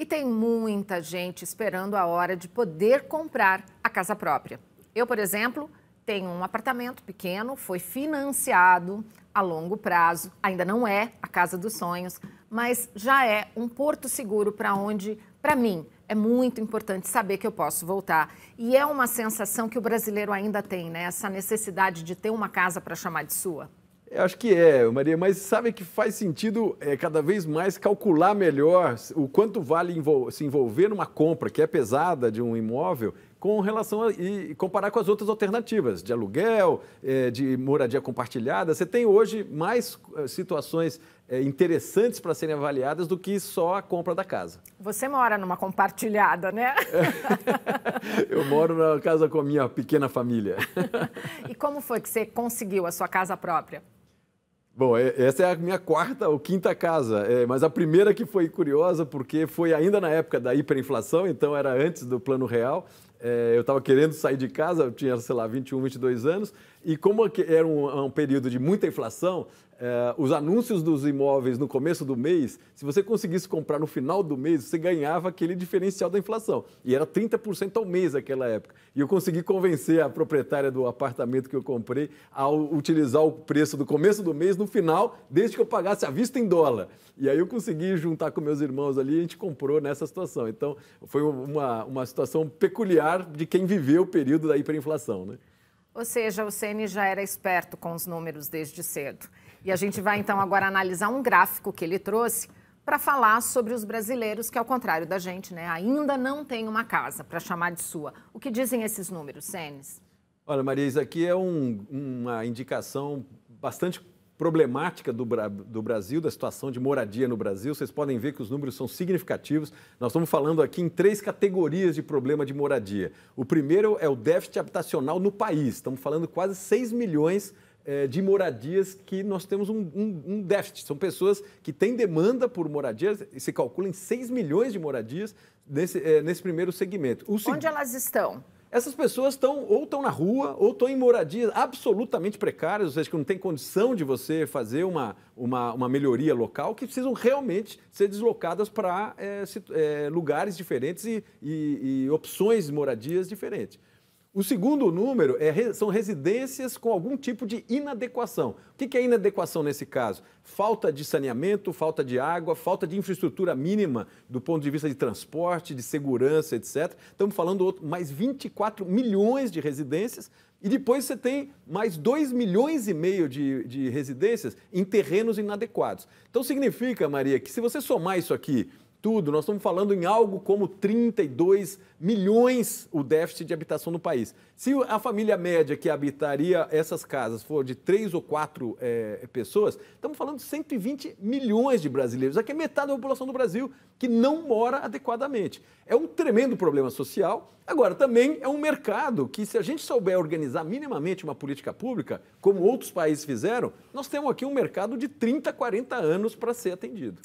E tem muita gente esperando a hora de poder comprar a casa própria. Eu, por exemplo, tenho um apartamento pequeno, foi financiado a longo prazo, ainda não é a casa dos sonhos, mas já é um porto seguro para onde, para mim, é muito importante saber que eu posso voltar. E é uma sensação que o brasileiro ainda tem, né? Essa necessidade de ter uma casa para chamar de sua. Eu acho que é, Maria, mas sabe que faz sentido é, cada vez mais calcular melhor o quanto vale envol se envolver numa compra que é pesada de um imóvel com relação a, e comparar com as outras alternativas de aluguel, é, de moradia compartilhada. Você tem hoje mais é, situações interessantes para serem avaliadas do que só a compra da casa. Você mora numa compartilhada, né? Eu moro na casa com a minha pequena família. e como foi que você conseguiu a sua casa própria? Bom, é, essa é a minha quarta ou quinta casa, é, mas a primeira que foi curiosa porque foi ainda na época da hiperinflação, então era antes do Plano Real. É, eu estava querendo sair de casa, eu tinha, sei lá, 21, 22 anos, e como era um, um período de muita inflação, é, os anúncios dos imóveis no começo do mês, se você conseguisse comprar no final do mês, você ganhava aquele diferencial da inflação. E era 30% ao mês naquela época. E eu consegui convencer a proprietária do apartamento que eu comprei a utilizar o preço do começo do mês no final, desde que eu pagasse a vista em dólar. E aí eu consegui juntar com meus irmãos ali e a gente comprou nessa situação. Então, foi uma, uma situação peculiar de quem viveu o período da hiperinflação. Né? Ou seja, o Ceni já era esperto com os números desde cedo. E a gente vai então agora analisar um gráfico que ele trouxe para falar sobre os brasileiros que, ao contrário da gente, né, ainda não tem uma casa para chamar de sua. O que dizem esses números, Senes? Olha, Maria, isso aqui é um, uma indicação bastante problemática do, do, Brasil, da situação de moradia no Brasil. Vocês podem ver que os números são significativos. Nós estamos falando aqui em três categorias de problema de moradia. O primeiro é o déficit habitacional no país. Estamos falando quase 6 milhões de é, de moradias que nós temos um, um, um, déficit. São pessoas que têm demanda por moradias, e se calcula em 6 milhões de moradias nesse, é, nesse primeiro segmento. O Onde elas estão? Essas pessoas estão ou estão na rua ou estão em moradias absolutamente precárias, ou seja, que não tem condição de você fazer uma, uma, uma melhoria local, que precisam realmente ser deslocadas para é, é, lugares diferentes e, e, e opções de moradias diferentes. O segundo número é, são residências com algum tipo de inadequação. O que é inadequação nesse caso? Falta de saneamento, falta de água, falta de infraestrutura mínima do ponto de vista de transporte, de segurança, etc. Estamos falando mais 24 milhões de residências e depois você tem mais 2 milhões e meio de, de residências em terrenos inadequados. Então significa, Maria, que se você somar isso aqui tudo, nós estamos falando em algo como 32 milhões o déficit de habitação no país. Se a família média que habitaria essas casas for de três ou quatro é, pessoas, estamos falando de 120 milhões de brasileiros. Aqui é metade da população do Brasil que não mora adequadamente. É um tremendo problema social. Agora, também é um mercado que, se a gente souber organizar minimamente uma política pública, como outros países fizeram, nós temos aqui um mercado de 30, 40 anos para ser atendido.